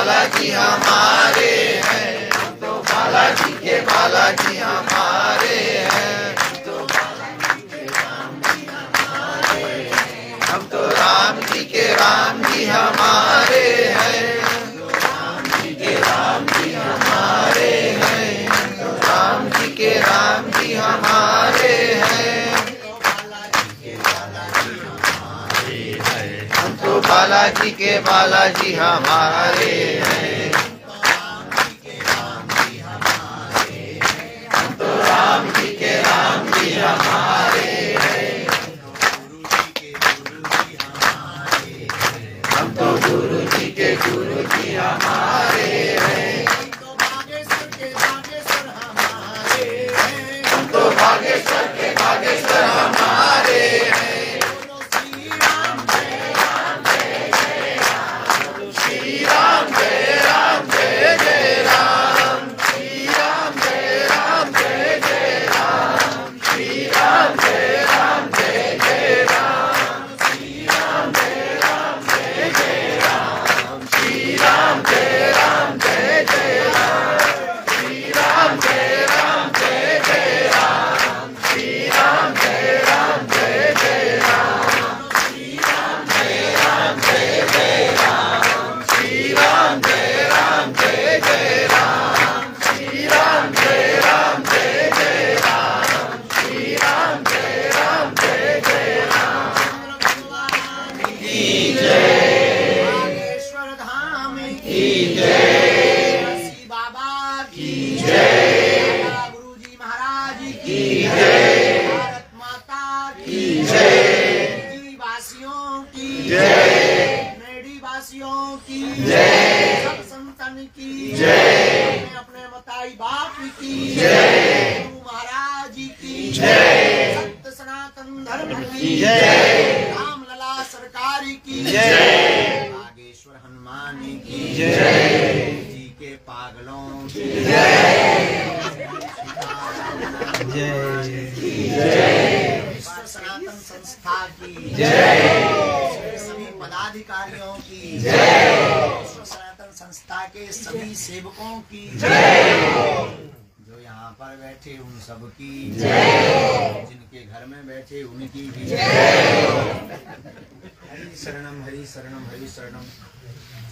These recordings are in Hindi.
बालाजी हमारे हैं। हम तो बालाजी के बालाजी हमारे बालाजी के बालाजी हमारे हैं। की जय। अपने अपने मताई बाप की। जय। गुरु महाराज की। जय। सत्य सनातन धर्म की। जय। राम लला सरकार की। जय। बागेश्वर हनुमान की। जय। जी के पागलों की। विश्व सनातन संस्था की। जय। सभी पदाधिकारियों की। जय। संस्था के सभी सेवकों की जो यहाँ पर बैठे उन सब की जिनके घर में बैठे उनकी भी। हरि शरणम हरि शरणम हरि शरणम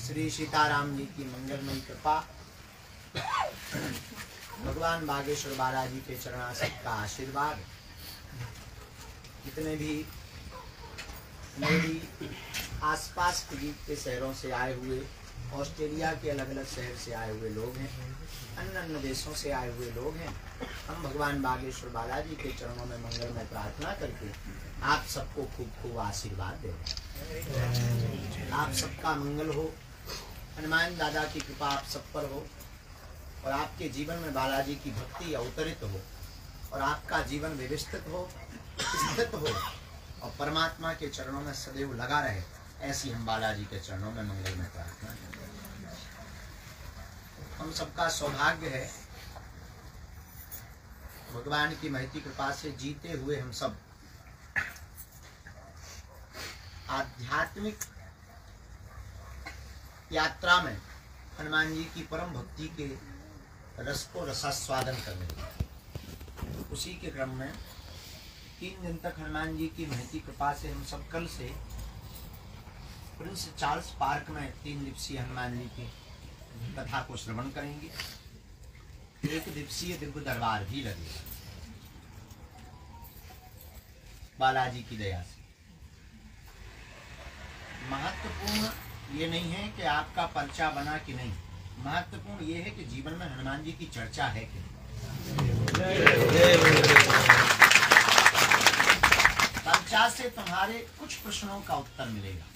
श्री सीताराम जी की मंगलमयी कृपा। भगवान बागेश्वर बालाजी के चरणासक का आशीर्वाद। जितने भी मेरी आसपास के शहरों से आए हुए ऑस्ट्रेलिया के अलग अलग शहर से आए हुए लोग हैं। अन्य अन्य देशों से आए हुए लोग हैं। हम भगवान बागेश्वर बालाजी के चरणों में मंगल में प्रार्थना करके आप सबको खूब खूब आशीर्वाद दे। आप सबका मंगल हो। हनुमान दादा की कृपा आप सब पर हो और आपके जीवन में बालाजी की भक्ति अवतरित हो और आपका जीवन व्यवस्थित हो, स्थित हो और परमात्मा के चरणों में सदैव लगा रहे। ऐसी हम बालाजी के चरणों में मंगल में प्रार्थना हम सबका सौभाग्य है, भगवान की महती कृपा से जीते हुए हम सब आध्यात्मिक यात्रा में हनुमान जी की परम भक्ति के रस को रसास्वादन कर रहे उसी के क्रम में तीन दिन तक हनुमान जी की महती कृपा से हम सब कल से प्रिंस चार्ल्स पार्क में तीन दिवसीय हनुमान जी की कथा को श्रवण करेंगे। एक दिवसीय दिव्य दरबार भी लगेगा बालाजी की दया से। महत्वपूर्ण ये नहीं है कि आपका पर्चा बना कि नहीं। महत्वपूर्ण ये है कि जीवन में हनुमान जी की चर्चा है कि पर्चा से तुम्हारे कुछ प्रश्नों का उत्तर मिलेगा।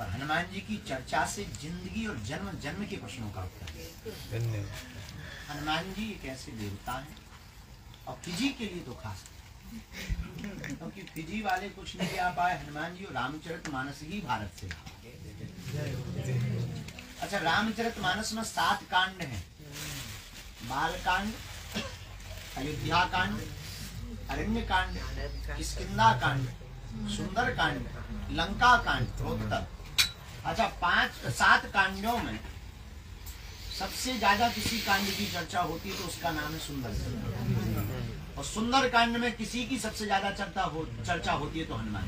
पर हनुमान जी की चर्चा से ज़िंदगी और जन्म जन्म के प्रश्नों का उत्तर हनुमान जी एक ऐसे देवता हैं और फिजी के लिए तो खास क्योंकि फिजी वाले कुछ नहीं आ पाए हनुमान जी और रामचरित मानस ही भारत से अच्छा रामचरित मानस में सात कांड हैं। बाल कांड अयोध्या कांड अरण्य कांड किष्किंदा कांड सुंदर कांड लंका कांड उत्तर अच्छा पाँच, सात कांडों में सबसे ज़्यादा किसी कांड की चर्चा होती है तो उसका नाम है सुंदर और सुंदर कांड में किसी की सबसे ज़्यादा चर्चा हो, चर्चा होती है तो हनुमान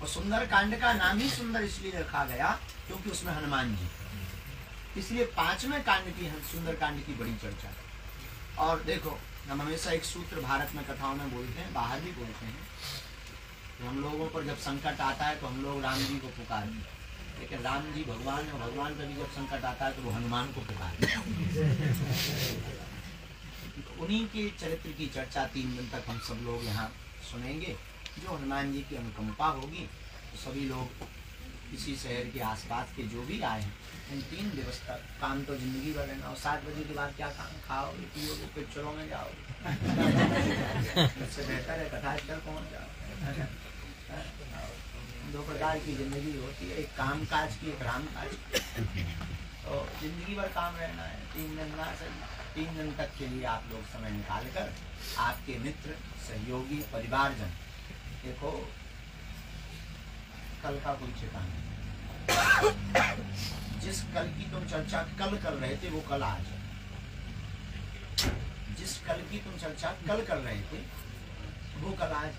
और सुंदर कांड का नाम ही सुंदर इसलिए रखा गया क्योंकि उसमें हनुमान जी इसलिए पाँचवें कांड की, सुंदर कांड की बड़ी चर्चा। है और देखो, हम हमेशा एक सूत्र भारत में कथाओं में बोलते हैं, बाहर भी बोलते हैं। कि हम लोगों पर जब संकट आता है तो हम लोग राम जी को पुकारते हैं लेकिन राम जी भगवान है, भगवान का भी जब संकट आता है तो वो हनुमान को पुकारते तो उन्हीं के चरित्र की चर्चा तीन दिन तक हम सब लोग यहाँ सुनेंगे। जो हनुमान जी की अनुकंपा होगी तो सभी लोग इसी शहर के आसपास के जो भी आए हैं, इन तीन दिवस तक काम तो ज़िंदगी भर रहना। और सात बजे के बाद क्या काम? खाओगे, पियोगे पिक्चरों में जाओगे। जाओ दो प्रकार की ज़िंदगी होती है एक काम काज की एक राम काज की तो ज़िंदगी भर काम रहना है तीन दिन ना तीन दिन तक के लिए आप लोग समय निकाल कर आपके मित्र सहयोगी परिवारजन देखो कल का कोई ठिकाना नहीं जिस कल की तुम चर्चा कल कर रहे थे, वो कल आज है जिस कल की तुम चर्चा कल कर रहे थे, वो कल आज।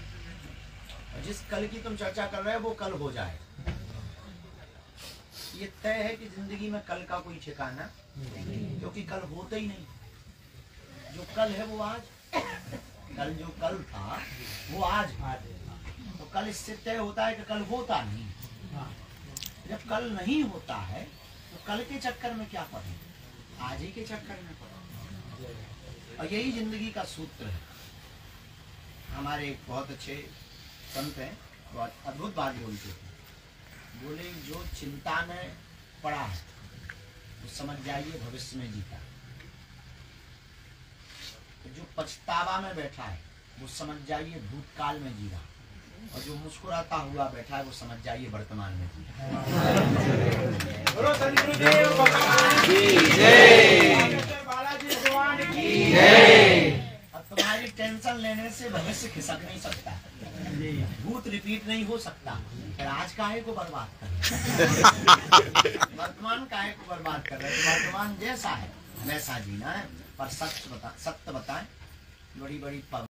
और जिस कल की तुम चर्चा कर रहे हो, वो कल हो जाए। ये तय है कि ज़िंदगी में कल का कोई ठिकाना क्योंकि कल होता ही नहीं। जो कल है, वो आज। कल जो कल था, वो आज आज तो कल इससे तय होता है कि कल होता नहीं। जब कल नहीं होता है तो कल के चक्कर में क्या पढ़े आज ही के चक्कर में पड़े और यही ज़िंदगी का सूत्र है। हमारे एक बहुत अच्छे संत हैं, बहुत अद्भुत बात बोलते थे बोले, जो चिंता में पड़ा है, वो समझ जाइए भविष्य में जीता तो जो पछतावा में बैठा है, वो समझ जाइए भूतकाल में जी रहा और जो मुस्कुराता हुआ बैठा है, वो समझ जाइए वर्तमान में जी रहा भगवान की। अब तुम्हारी टेंशन लेने से भविष्य खिसक नहीं सकता। भूत रिपीट नहीं हो सकता। फिर आज काहे को बर्बाद कर वर्तमान काहे को बर्बाद कर रहे वर्तमान जैसा है, वैसा जीना है। पर सत्य बता, सत्य बताएँ बड़ी बड़ी